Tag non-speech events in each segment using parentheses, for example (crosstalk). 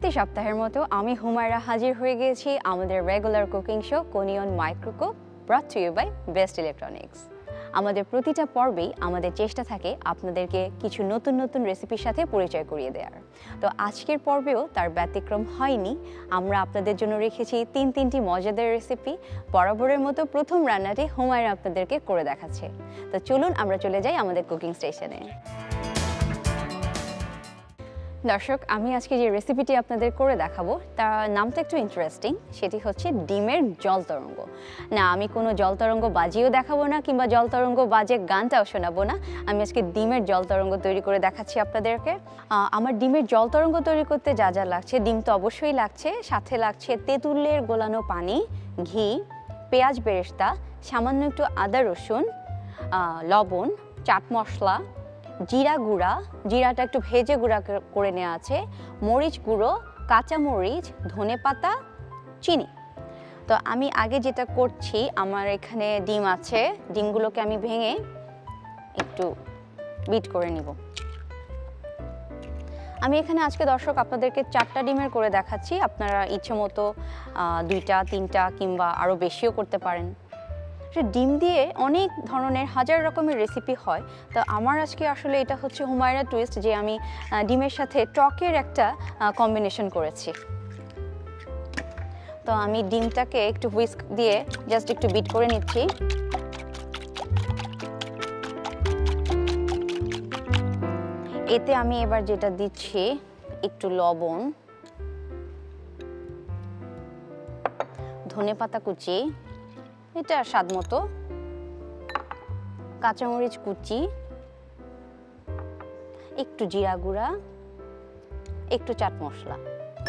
প্রতি সপ্তাহের মতো আমি হুমায়রা হাজির হয়ে গিয়েছি আমাদের regular cooking show Konion microcook brought to you by Best Electronics আমাদের প্রতিটা পর্বেই আমাদের চেষ্টা থাকে আপনাদেরকে কিছু নতুন নতুন রেসিপির সাথে পরিচয় করিয়ে দেওয়ার তো আজকের পর্বেও তার ব্যতিক্রম হয়নি। আমরা আপনাদের জন্য রেখেছি তিন তিনটি মজাদার রেসিপি বরাবরের মতো প্রথম রান্নাটি হুমায়রা আপনাদেরকে করে দেখাচ্ছে। তো চলুন আমরা চলে যাই আমাদের কুকিং স্টেশনে দর্শক, আমি আজকে যে রেসিপিটি আপনাদের করে দেখাবো, তার নামটা একটু ইন্টারেস্টিং সেটি হচ্ছে ডিমের জল তরঙ্গ। না, আমি কোনো জল তরঙ্গ বাজিয়েও দেখাবো না, কিংবা জল তরঙ্গ বাজে গানটাও শোনাবো না। আমি আজকে ডিমের জল তরঙ্গ তৈরি করে দেখাচ্ছি আপনাদেরকে। আমার ডিমের জল তরঙ্গ তৈরি করতে যা যা লাগছে, ডিম তো অবশ্যই লাগছে, সাথে লাগছে তেঁতুলের গোলানো পানি, ঘি, পেঁয়াজ বেরেস্তা, সামান্য একটু আদা রসুন লবণ, চাট মশলা জিরা গুঁড়া, জিরাটা একটু ভেজে গুঁড়া করে নেওয়া আছে। মরিচ গুঁড়ো, কাঁচা মরিচ, ধনে পাতা, চিনি। তো আমি আগে যেটা করছি, আমার এখানে ডিম আছে। ডিমগুলোকে আমি ভেঙে একটু বিট করে নিব। আমি এখানে আজকে দর্শক আপনাদেরকে চারটা ডিমের করে দেখাচ্ছি। আপনারা ইচ্ছে মতো দুইটা, তিনটা কিংবা আরও বেশিও করতে পারেন। সে ডিম দিয়ে অনেক ধরনের হাজার রকমের রেসিপি হয়। তো আমার আজকে আসলে এটা হচ্ছে হুমায়রা টুইস্ট যে আমি ডিমের সাথে টকের একটা কম্বিনেশন করেছি। তো আমি ডিমটাকে একটু হুইস্ক দিয়ে জাস্ট একটু বিট করে নিচ্ছি। এতে আমি এবার যেটা দিচ্ছি, একটু লবণ ধনে পাতা কুচি এটা স্বাদ মতো। কাঁচামরিচ কুচি, একটু জিরা গুঁড়া, একটু চাট মশলা।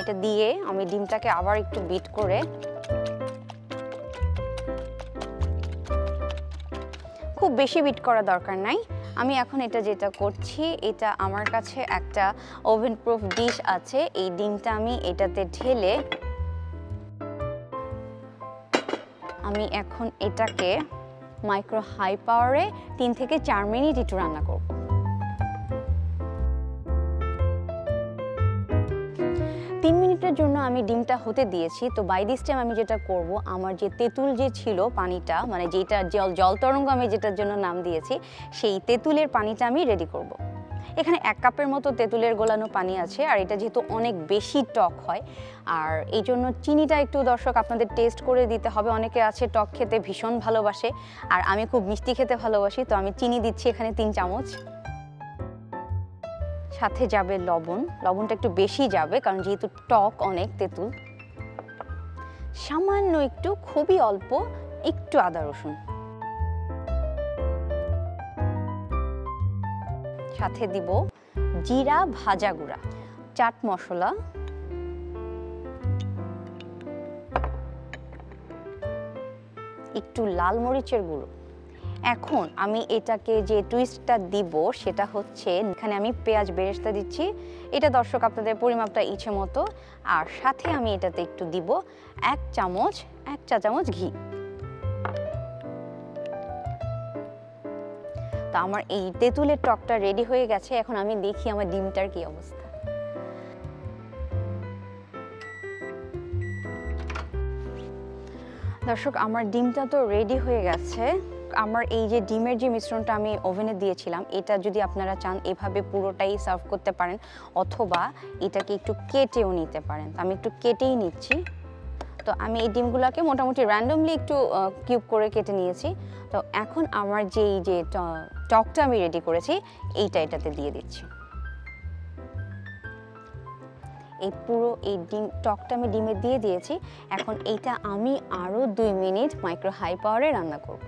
এটা দিয়ে আমি ডিমটাকে আবার একটু বিট করে খুব বেশি বিট করা দরকার নাই। আমি এখন এটা যেটা করছি, এটা আমার কাছে একটা ওভেন প্রুফ ডিশ আছে। এই ডিমটা আমি এটাতে ঢেলে আমি এখন এটাকে মাইক্রো হাই পাওয়ারে তিন থেকে চার মিনিট একটু রান্না করব তিন মিনিটের জন্য আমি ডিমটা হতে দিয়েছি, তো বাই দিস টাইম আমি যেটা করব, আমার যে তেঁতুল যে ছিল পানিটা মানে যেটা জল জল তরঙ্গ আমি যেটার জন্য নাম দিয়েছি, সেই তেঁতুলের পানিটা আমি রেডি করব। এখানে এক কাপের মতো তেঁতুলের গোলানো পানি আছে, আর এটা যেহেতু অনেক বেশি টক হয়, আর এই জন্য চিনিটা একটু দর্শক আপনাদের টেস্ট করে দিতে হবে। অনেকে আছে টক খেতে ভীষণ ভালোবাসে, আর আমি খুব মিষ্টি খেতে ভালোবাসি, তো আমি চিনি দিচ্ছি এখানে তিন চামচ। সাথে যাবে লবণ, লবণটা একটু বেশি যাবে, কারণ যেহেতু টক অনেক তেঁতুল। সামান্য একটু, খুবই অল্প, একটু আদা রসুন। সাথে দিব জিরা ভাজা গুঁড়া, চাট মশলা। একটু লাল মরিচের গুঁড়ো। এখন আমি এটাকে যে টুইস্টটা দিব সেটা হচ্ছে, এখানে আমি পেঁয়াজ বেরেস্তা দিচ্ছি। এটা দর্শক আপনাদের পরিমাপটা ইচ্ছে মতো। আর সাথে আমি এটাতে একটু দিব এক চামচ, এক চা চামচ ঘি। তো আমার এই তেঁতুলের টকটা রেডি হয়ে গেছে, এখন আমি দেখি আমার ডিমটার কি অবস্থা। দর্শক, আমার ডিমটা তো রেডি হয়ে গেছে। আমার এই যে ডিমের যে মিশ্রণটা আমি ওভেনে দিয়েছিলাম, এটা যদি আপনারা চান, এভাবে পুরোটাই সার্ভ করতে পারেন, অথবা এটাকে একটু কেটেও নিতে পারেন। আমি একটু কেটেই নিচ্ছি। তো আমি এই ডিমগুলোকে মোটামুটি র্যান্ডমলি একটু কিউব করে কেটে নিয়েছি। তো এখন আমার যেই যে টকটা আমি রেডি করেছি, এইটা এটাতে দিয়ে দিচ্ছি। এই পুরো এই ডিম, টকটা আমি ডিমে দিয়ে দিয়েছি। এখন এইটা আমি আরও দুই মিনিট মাইক্রো হাই পাওয়ারে রান্না করব।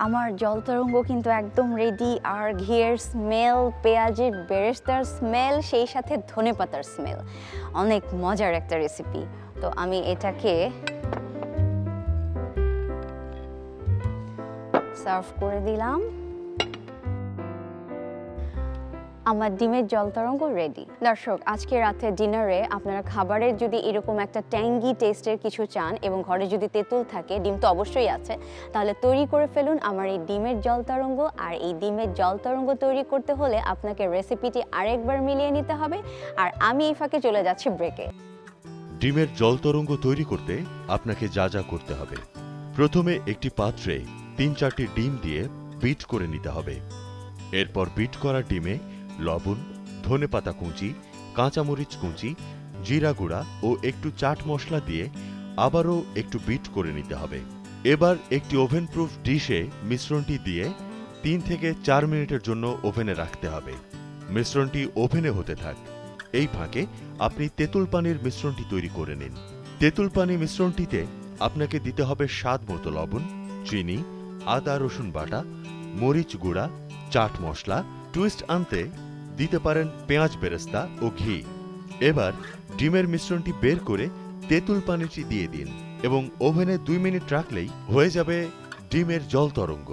আমার জল তরঙ্গ কিন্তু একদম রেডি আর ঘিয়ের স্মেল পেঁয়াজের বেরেস্তার স্মেল সেই সাথে ধনে পাতার স্মেল অনেক মজার একটা রেসিপি তো আমি এটাকে সার্ভ করে দিলাম। আমার ডিমের জল তরঙ্গ রেডি দর্শক, আজকে রাতে ডিনারে আপনারা খাবারের যদি এরকম একটা ট্যাঙ্গি টেস্টের কিছু চান এবং ঘরে যদি তেঁতুল থাকে, ডিম তো অবশ্যই আছে, তাহলে তৈরি করে ফেলুন আমার এই ডিমের জল তরঙ্গ। আর এই ডিমের জল তরঙ্গ তৈরি করতে হলে আপনাকে রেসিপিটি আরেকবার মিলিয়ে নিতে হবে। আর আমি এই ফাঁকে চলে যাচ্ছি ব্রেকে ডিমের জল তরঙ্গ তৈরি করতে আপনাকে যা যা করতে হবে। প্রথমে একটি পাত্রে তিন চারটি ডিম দিয়ে বিট করে নিতে হবে। এরপর বিট করা ডিমে লবণ ধনেপাতা কুঁচি, কাঁচামরিচ কুঁচি, জিরা গুঁড়া ও একটু চাট মশলা দিয়ে আবারও একটু বিট করে নিতে হবে। এবার একটি ওভেন প্রুফ ডিশে মিশ্রণটি দিয়ে তিন থেকে চার মিনিটের জন্য ওভেনে রাখতে হবে। মিশ্রণটি ওভেনে হতে থাক। এই ফাঁকে আপনি তেঁতুল পানির মিশ্রণটি তৈরি করে নিন। তেঁতুল পানি মিশ্রণটিতে আপনাকে দিতে হবে স্বাদ মতো লবণ, চিনি, আদা রসুন বাটা, মরিচ গুঁড়া, চাট মশলা, টুইস্ট আনতে দিতে পারেন পেঁয়াজ বেরেস্তা ও ঘি এবার ডিমের মিশ্রণটি বের করে তেঁতুল পানিটি দিয়ে দিন এবং ওভেনে দুই মিনিট রাখলেই হয়ে যাবে ডিমের জল তরঙ্গ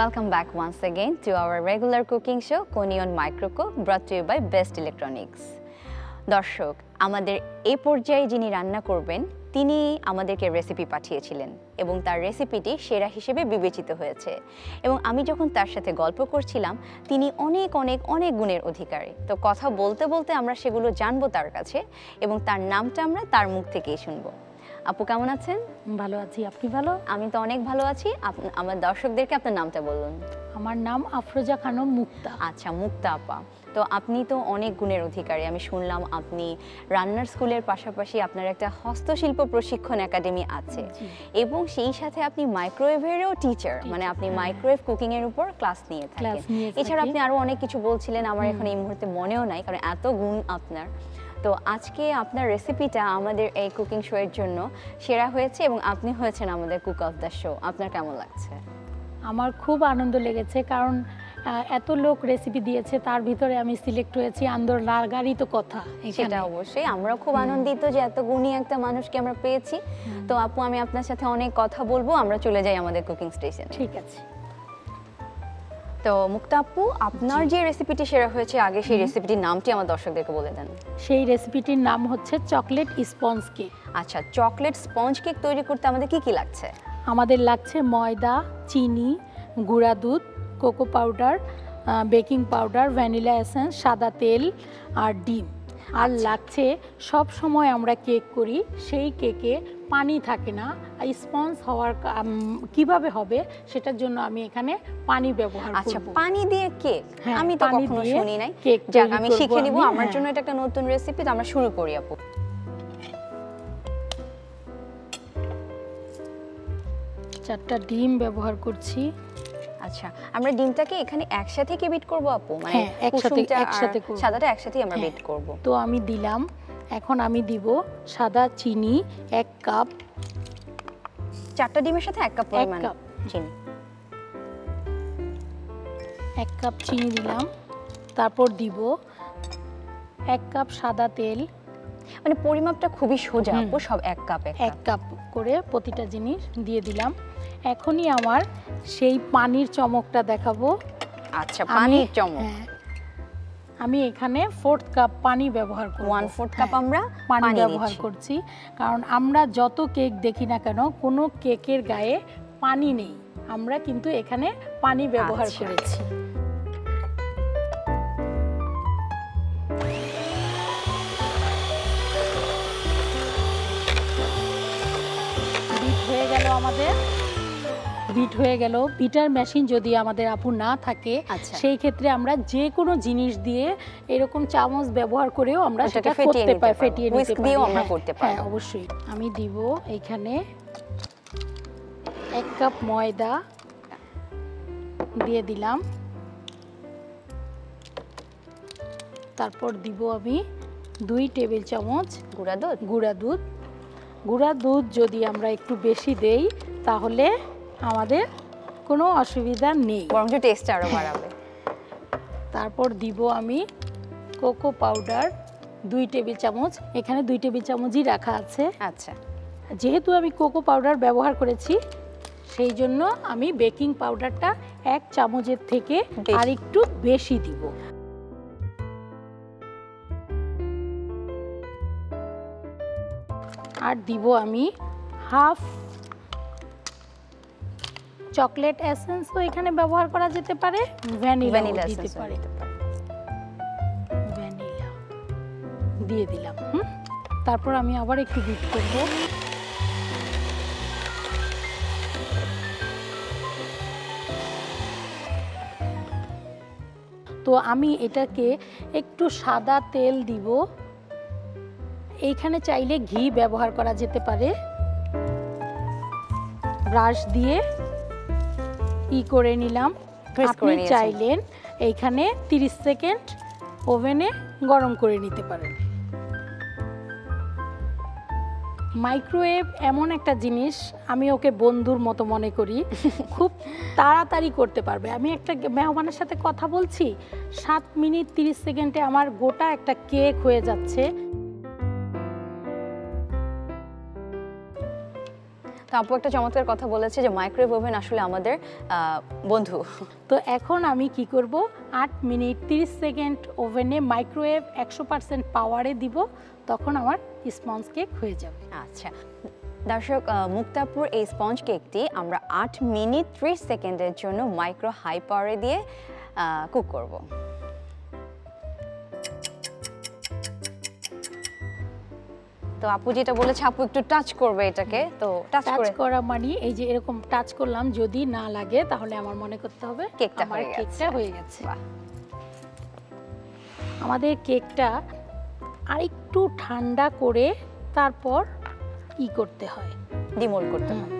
Welcome back once again to our regular cooking show Koni on Microcook brought to you by Best Electronics. দর্শক, আমাদের এই পর্যায়ে যিনি রান্না করবেন তিনি আমাদেরকে রেসিপি পাঠিয়েছিলেন এবং তার রেসিপিটি সেরা হিসেবে বিবেচিত হয়েছে। এবং আমি যখন তার সাথে গল্প করছিলাম, তিনি অনেক অনেক অনেক গুণের অধিকারী। তো কথা বলতে বলতে আমরা সেগুলো জানব তার কাছে এবং তার নামটা আমরা তার মুখ থেকেই শুনব। আপু কেমন আছেন? ভালো আছি। আপনি ভালো? আমি তো অনেক ভালো আছি। আমার দর্শকদেরকে আপনার নামটা বলুন। আমার নাম আফরোজা খানম মুক্তা। আচ্ছা মুক্তা আপা। তো আপনি তো অনেক গুণের অধিকারী। আমি শুনলাম আপনি রান্নার স্কুলের পাশাপাশি আপনার একটা হস্তশিল্প প্রশিক্ষণ একাডেমি আছে। এবং সেই সাথে আপনি মাইক্রোওয়েভেরও টিচার মানে আপনি হ্যাঁ। মাইক্রোওয়েভ কুকিং এর উপর ক্লাস নিয়ে থাকেন। এছাড়া আপনি আরও অনেক কিছু বলছিলেন। আমার এখন এই মুহূর্তে মনেও নাই কারণ এত গুণ আপনার। তো আজকে আপনার রেসিপিটা আমাদের এই কুকিং শো এর জন্য সেরা হয়েছে এবং আপনি হয়েছেন আমাদের কুক অফ দ্য শো আপনার কেমন লাগছে? আমার খুব আনন্দ লেগেছে কারণ এত লোক রেসিপি দিয়েছে তার ভিতরে আমি সিলেক্ট হয়েছি আন্দোর লাগারই তো কথা সেটা অবশ্যই। আমরা খুব আনন্দিত যে এত গুণী একটা মানুষকে আমরা পেয়েছি। তো আপু আমি আপনার সাথে অনেক কথা বলব। আমরা চলে যাই আমাদের কুকিং স্টেশন ঠিক আছে। তো মুক্তা আপু আপনার যে রেসিপিটি সেরা হয়েছে আগে সেই রেসিপিটির নামটি আমার দর্শকদেরকে বলে দেন। সেই রেসিপিটির নাম হচ্ছে চকলেট স্পঞ্জ কেক আচ্ছা চকলেট স্পঞ্জ কেক তৈরি করতে আমাদের কি কি লাগছে? আমাদের লাগছে ময়দা চিনি গুঁড়া দুধ cocoa powder baking powder vanilla essence সাদা তেল আর ডিম। আর লাগছে সব সময় আমরা কেক করি সেই কেকে পানি থাকে না। স্পঞ্জ হওয়ার কীভাবে হবে সেটার জন্য আমি এখানে পানি ব্যবহার আচ্ছা পানি দিয়ে কেক? হ্যাঁ, আমি তো কখনো শুনি নাই। কেক যাক আমি শিখে নিব। আমার হ্যাঁ। জন্য এটা একটা নতুন রেসিপি তো আমরা শুরু করি আপু। চারটা ডিম ব্যবহার করছি। আচ্ছা আমরা ডিমটাকে এখানে একসাথে কি বিট করব আপু? মানে হ্যাঁ, একসাথে- একসাথে সাদাটা একসাথেই আমরা হ্যাঁ। বিট করব। তো আমি দিলাম এখন আমি দিব সাদা চিনি এক কাপ। চারটা ডিমের সাথে এক কাপ পরিমাণ চিনি। এক কাপ চিনি দিলাম তারপর দিব এক কাপ সাদা তেল। মানে পরিমাপটা খুবই সোজা সব এক কাপ এক কাপ করে প্রতিটা জিনিস দিয়ে দিলাম। এখনই আমার সেই পানির চমকটা দেখাবো। আচ্ছা পানির চমক। হ্যাঁ। আমি এখানে ফোর্থ কাপ পানি ব্যবহার করব। ওয়ান ফোর্থ কাপ আমরা পানি ব্যবহার করছি। কারণ আমরা যত কেক দেখি না কেন কোনো কেকের গায়ে পানি নেই। আমরা কিন্তু এখানে পানি ব্যবহার আচ্ছা। করেছি। হয়ে গেল আমাদের। বিট হয়ে গেল। বিটার মেশিন যদি আমাদের আপু না থাকে আচ্ছা। সেই ক্ষেত্রে আমরা যে কোনো জিনিস দিয়ে এরকম চামচ ব্যবহার করেও আমরা সেটা করতে পারি ফেটিয়ে নিতে পারি। আমরা করতে হ্যাঁ অবশ্যই। আমি দিব এখানে এক কাপ ময়দা দিয়ে দিলাম। তারপর দিব আমি দুই টেবিল চামচ গুঁড়া দুধ। গুঁড়া দুধ। গুঁড়া দুধ যদি আমরা একটু বেশি দেই তাহলে আমাদের কোনো অসুবিধা নেই। বরঞ্চ টেস্টটা আরও বাড়াবে। তারপর দিব আমি কোকো পাউডার দুই টেবিল চামচ। এখানে দুই টেবিল চামচই রাখা আছে। আচ্ছা। যেহেতু আমি কোকো পাউডার ব্যবহার করেছি সেই জন্য আমি বেকিং পাউডারটা এক চামচের থেকে। আর একটু বেশি দিব। আর দিব আমি হাফ চকলেট এসেন্সও এখানে ব্যবহার করা যেতে পারে ভ্যানিলা দিতে পারে। ভ্যানিলা দিয়ে দিলাম হুম? তারপর আমি আবার একটু বিট করব। তো আমি এটাকে একটু সাদা তেল দিব। এইখানে চাইলে ঘি ব্যবহার করা যেতে পারে। ব্রাশ দিয়ে ই করে নিলাম। আপনি চাইলেন এইখানে 30 সেকেন্ড ওভেনে গরম করে নিতে পারেন। মাইক্রোওয়েভ এমন একটা জিনিস আমি ওকে বন্ধুর মতো মনে করি (laughs) খুব তাড়াতাড়ি করতে পারবে। আমি একটা মেহমানের সাথে কথা বলছি সাত মিনিট তিরিশ সেকেন্ডে আমার গোটা একটা কেক হয়ে যাচ্ছে। তো আপু একটা চমৎকার কথা বলেছে যে মাইক্রোওয়েভ ওভেন আসলে আমাদের বন্ধু। তো এখন আমি কি করব? আট মিনিট তিরিশ সেকেন্ড ওভেনে মাইক্রোওয়েভ একশো পার্সেন্ট পাওয়ারে দিব তখন আমার স্পঞ্জ কেক হয়ে যাবে। আচ্ছা। দর্শক মুক্তাপুর এই স্পঞ্জ কেকটি আমরা আট মিনিট ত্রিশ সেকেন্ডের জন্য মাইক্রো হাই পাওয়ারে দিয়ে কুক করব। তো আপু যেটা বলেছে আপু একটু টাচ করবে এটাকে। তো টাচ টাচ করা মানে এই যে এরকম টাচ করলাম যদি না লাগে তাহলে আমার মনে করতে হবে কেকটা আমার কেকটা হয়ে গেছে। আমাদের কেকটা আরেকটু ঠান্ডা করে তারপর ই করতে হয়। ডিমোল করতে হবে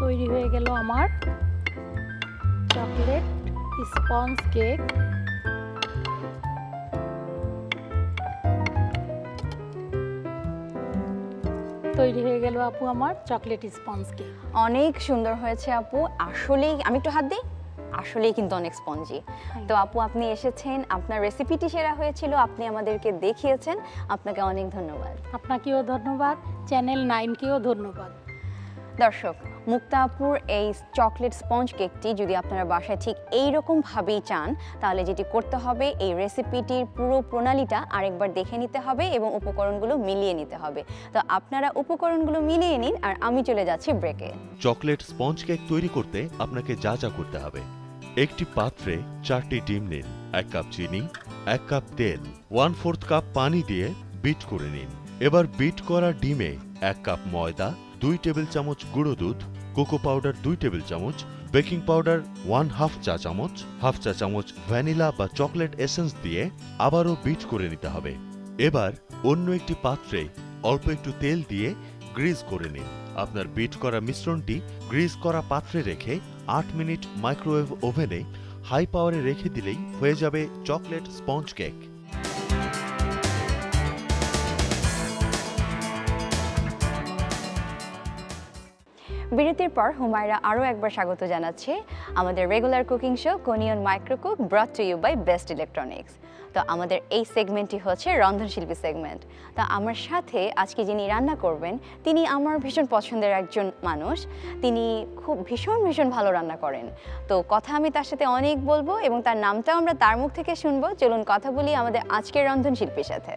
তৈরি হয়ে গেল আমার চকলেট স্পঞ্জ কেক তৈরি হয়ে গেল আপু আমার চকলেট স্পঞ্জ কেক। অনেক সুন্দর হয়েছে আপু। আসলেই আমি একটু হাত দিই? আসলেই কিন্তু অনেক স্পঞ্জি। তো আপু আপনি এসেছেন। আপনার রেসিপিটি সেরা হয়েছিল। আপনি আমাদেরকে দেখিয়েছেন। আপনাকে অনেক ধন্যবাদ। আপনাকেও ধন্যবাদ। চ্যানেল নাইনকেও ধন্যবাদ। দর্শক মুক্তা আপুর এই চকলেট স্পঞ্জ কেকটি যদি আপনারা বাসায় ঠিক এই রকম ভাবেই চান, তাহলে যেটি করতে হবে, এই রেসিপিটির পুরো প্রণালীটা আরেকবার দেখে নিতে হবে এবং উপকরণগুলো মিলিয়ে নিতে হবে। তো আপনারা উপকরণগুলো মিলিয়ে নিন আর আমি চলে যাচ্ছি ব্রেকে চকলেট স্পঞ্জ কেক তৈরি করতে আপনাকে যা যা করতে হবে। একটি পাত্রে চারটি ডিম নিন, এক কাপ চিনি, এক কাপ তেল ওয়ান ফোর্থ কাপ পানি দিয়ে বিট করে নিন। এবার বিট করা ডিমে এক কাপ ময়দা দুই টেবিল চামচ গুঁড়ো দুধ, কোকো পাউডার দুই টেবিল চামচ, বেকিং পাউডার ওয়ান হাফ চা চামচ, হাফ চা চামচ ভ্যানিলা বা চকলেট এসেন্স দিয়ে আবারও বিট করে নিতে হবে। এবার অন্য একটি পাত্রে অল্প একটু তেল দিয়ে গ্রিজ করে নিন। আপনার বিট করা মিশ্রণটি গ্রিজ করা পাত্রে রেখে আট মিনিট মাইক্রোওয়েভ ওভেনে হাই পাওয়ারে রেখে দিলেই হয়ে যাবে চকলেট স্পঞ্জ কেক। বিরতির পর হুমায়রা আরও একবার স্বাগত জানাচ্ছে। আমাদের regular cooking show Konion microcook brought to you by Best Electronics তো আমাদের এই সেগমেন্টটি হচ্ছে রন্ধনশিল্পী সেগমেন্ট তো আমার সাথে আজকে যিনি রান্না করবেন, তিনি আমার ভীষণ পছন্দের একজন মানুষ। তিনি খুব ভীষণ ভীষণ ভালো রান্না করেন। তো কথা আমি তার সাথে অনেক বলব এবং তার নামটাও আমরা তার মুখ থেকে শুনব। চলুন কথা বলি আমাদের আজকের রন্ধনশিল্পীর সাথে।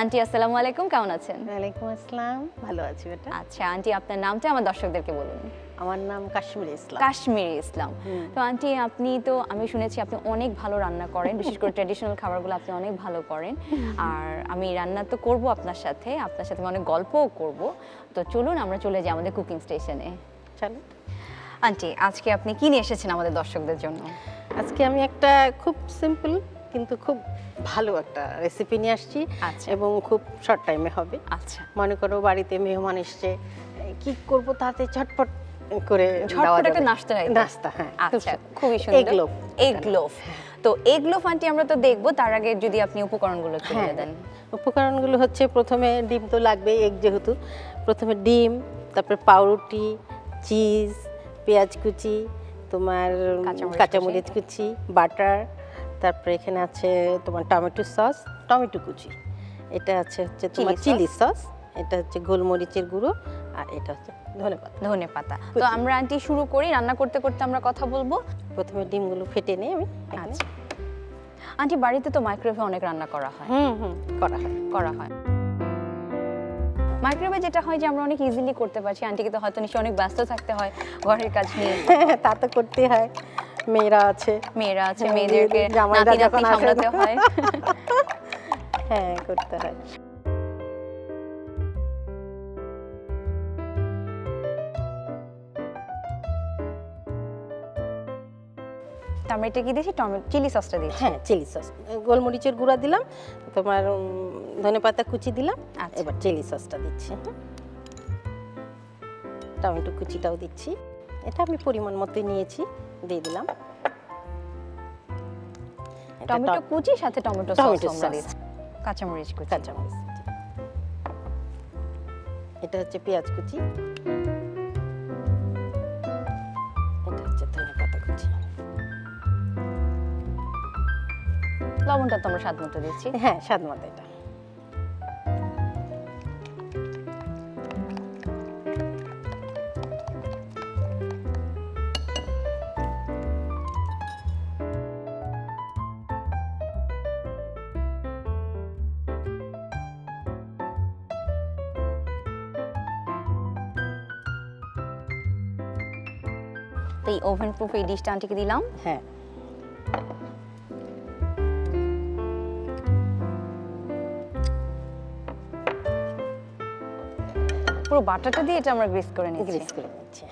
আন্টি আসসালামু আলাইকুম কেমন আছেন? ওয়ালাইকুম আসসালাম ভালো আছি বেটা। আচ্ছা আন্টি আপনার নামটা আমার দর্শকদেরকে বলুন। আমার নাম কাশ্মীর ইসলাম। কাশ্মীরি ইসলাম। তো আন্টি আপনি তো আমি শুনেছি আপনি অনেক ভালো রান্না করেন বিশেষ করে ট্র্যাডিশনাল খাবারগুলো আপনি অনেক ভালো করেন। আর আমি রান্না তো করব আপনার সাথে আপনার সাথে অনেক গল্পও করব। তো চলুন আমরা চলে যাই আমাদের কুকিং স্টেশনে চলো। আন্টি আজকে আপনি কি নিয়ে এসেছেন আমাদের দর্শকদের জন্য? আজকে আমি একটা খুব সিম্পল কিন্তু খুব ভালো একটা রেসিপি নিয়ে আসছি আচ্ছা। এবং খুব শর্ট টাইমে হবে। আচ্ছা। মনে করো বাড়িতে মেহমান এসছে কি করব তাতে ঝটপট করে ঝটপট দেওয়া একটা নাস্তা নাস্তা হ্যাঁ আচ্ছা খুবই সুন্দর। এগ লোফ তো এগ লোফ আন্টি আমরা তো দেখব তার আগে যদি আপনি উপকরণগুলো একটু বলে হ্যাঁ। দেন। উপকরণগুলো হচ্ছে প্রথমে ডিম তো লাগবে এগ যেহেতু। প্রথমে ডিম তারপরে পাউরুটি চিজ পেঁয়াজ কুচি তোমার কাঁচামরিচ কুচি। বাটার তারপরে এখানে আছে তোমার টমেটো সস টমেটো কুচি। এটা আছে হচ্ছে তোমার চিলি সস। এটা হচ্ছে গোলমরিচের গুঁড়ো আর এটা হচ্ছে ধনে পাতা। ধনে পাতা। তো আমরা আন্টি শুরু করি রান্না করতে করতে আমরা কথা বলব। প্রথমে ডিমগুলো ফেটে নিই আমি। আচ্ছা। আন্টি বাড়িতে তো মাইক্রোওয়েভে অনেক রান্না করা হয়। হুম হুম করা হয়। করা হয়। মাইক্রোওয়েভে যেটা হয় যে আমরা অনেক ইজিলি করতে পারছি। আন্টিকে তো হয়তো নিশ্চয়ই অনেক ব্যস্ত থাকতে হয় ঘরের কাজ নিয়ে। (laughs) তা তো করতে হয়। মেয়েরা আছে। মেয়েরা আছে হ্যাঁ, মেয়েদেরকে নাতি যখন সামলাতে হয়। (laughs) হ্যাঁ করতে হয়। টমেটো কি দিয়েছি? টমেটো চিলি সসটা দিয়েছি। হ্যাঁ চিলি সস। গোলমরিচের গুঁড়া দিলাম তোমার ধনে পাতা কুচি দিলাম আচ্ছা। এবার চিলি সসটা দিচ্ছি। টমেটো কুচিটাও দিচ্ছি। এটা আমি পরিমাণ মতোই নিয়েছি। দিয়ে দিলাম। টমেটো কুচি সাথে টমেটো সস। দিয়েছি। কাঁচামরিচ কুচি। কাঁচামরিচ। এটা হচ্ছে পেঁয়াজ কুচি। এটা হচ্ছে ধনে পাতা কুচি। লবণটা তো আমরা স্বাদ মতো দিচ্ছি হ্যাঁ স্বাদ মতো এটা। তো এই ওভেন প্রুফ এই ডিশটা আন্টিকে দিলাম। হ্যাঁ। পুরো বাটারটা দিয়ে এটা আমরা গ্রেস করে নিচ্ছি। গ্রেস করে নিচ্ছি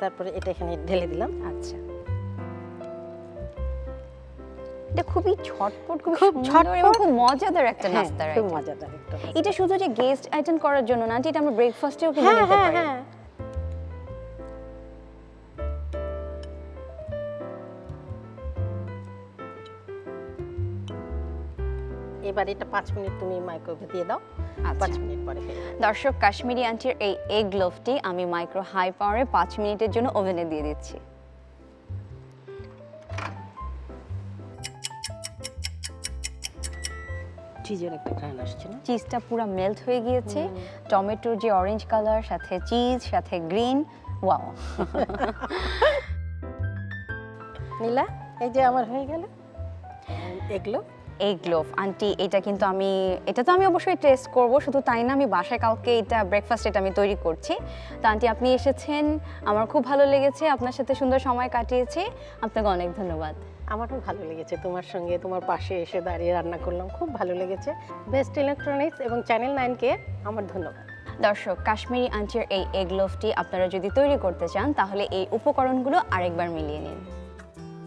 তারপরে এটা এখানে ঢেলে দিলাম। আচ্ছা। এটা খুবই ছটপট খুব সুন্দর এবং খুব মজাদার একটা হ্যাঁ, নাস্তা খুব মজাদার একটা এটা শুধু যে গেস্ট অ্যাটেন্ড করার জন্য না এটা আমরা ব্রেকফাস্টেও কিন্তু হ্যাঁ নিতে হ্যাঁ পারি। হ্যাঁ। এবার এটা পাঁচ মিনিট তুমি মাইক্রোওয়েভে দিয়ে দাও। আচ্ছা। পাঁচ মিনিট পরে দর্শক কাশ্মীরি আন্টির এই এগ লোভটি আমি মাইক্রো হাই পাওয়ারে পাঁচ মিনিটের জন্য ওভেনে দিয়ে দিচ্ছি। চিজের একটা ঘ্রাণ আসছে না? চিজটা পুরো মেল্ট হয়ে গিয়েছে। টমেটোর যে অরেঞ্জ কালার সাথে চিজ সাথে গ্রিন ওয়াও (laughs) নীলা এই যে আমার হয়ে গেল। এগুলো এগ লোভ আন্টি এটা কিন্তু আমি এটা তো আমি অবশ্যই টেস্ট করব শুধু তাই না আমি বাসায় কালকে এটা ব্রেকফাস্ট এটা আমি তৈরি করছি। তো আন্টি আপনি এসেছেন আমার খুব ভালো লেগেছে আপনার সাথে সুন্দর সময় কাটিয়েছি আপনাকে অনেক ধন্যবাদ। আমারও ভালো লেগেছে তোমার সঙ্গে তোমার পাশে এসে দাঁড়িয়ে রান্না করলাম খুব ভালো লেগেছে। বেস্ট ইলেকট্রনিক্স এবং চ্যানেল নাইনকে আমার ধন্যবাদ। দর্শক কাশ্মীরি আন্টির এই এগ লোভটি আপনারা যদি তৈরি করতে চান তাহলে এই উপকরণগুলো আরেকবার মিলিয়ে নিন।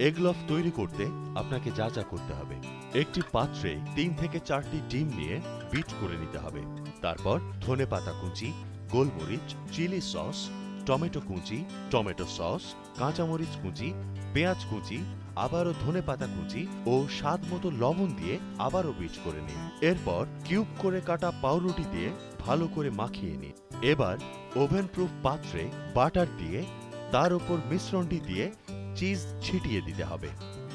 এগলফ তৈরি করতে আপনাকে যা যা করতে হবে। একটি পাত্রে তিন থেকে চারটি ডিম নিয়ে বিট করে নিতে হবে। তারপর ধনে পাতা কুচি, গোলমরিচ, চিলি সস, টমেটো কুচি, টমেটো সস, কাঁচামরিচ কুচি, পেঁয়াজ কুচি, আবারও ধনে পাতা কুচি ও স্বাদ মতো লবণ দিয়ে আবারও বিট করে নিন। এরপর কিউব করে কাটা পাউরুটি দিয়ে ভালো করে মাখিয়ে নিন। এবার ওভেন প্রুফ পাত্রে বাটার দিয়ে তার উপর মিশ্রণটি দিয়ে চিজ ছিটিয়ে দিতে হবে।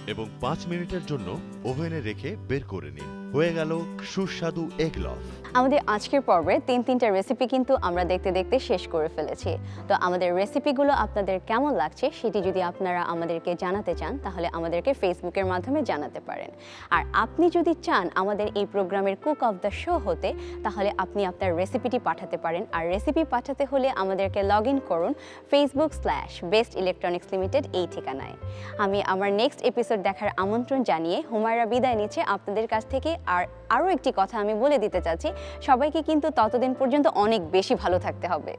এবং পাঁচ মিনিটের জন্য ওভেনে রেখে বের করে নিন। হয়ে গেল সুস্বাদু এগ লফ আমাদের আজকের পর্বে তিন তিনটা রেসিপি কিন্তু আমরা দেখতে দেখতে শেষ করে ফেলেছি। তো আমাদের রেসিপিগুলো আপনাদের কেমন লাগছে সেটি যদি আপনারা আমাদেরকে জানাতে চান, তাহলে আমাদেরকে ফেসবুকের মাধ্যমে জানাতে পারেন। আর আপনি যদি চান আমাদের এই প্রোগ্রামের কুক অফ দ্য শো হতে, তাহলে আপনি আপনার রেসিপিটি পাঠাতে পারেন। আর রেসিপি পাঠাতে হলে আমাদেরকে লগ ইন করুন Facebook slash Best Electronics Limited এই ঠিকানায়। আমি আমার নেক্সট এপিসোড দেখার আমন্ত্রণ জানিয়ে হুমায়রা বিদায় নিচ্ছে আপনাদের কাছ থেকে। আর আরও একটি কথা আমি বলে দিতে চাচ্ছি, সবাইকে কিন্তু ততদিন পর্যন্ত অনেক বেশি ভালো থাকতে হবে।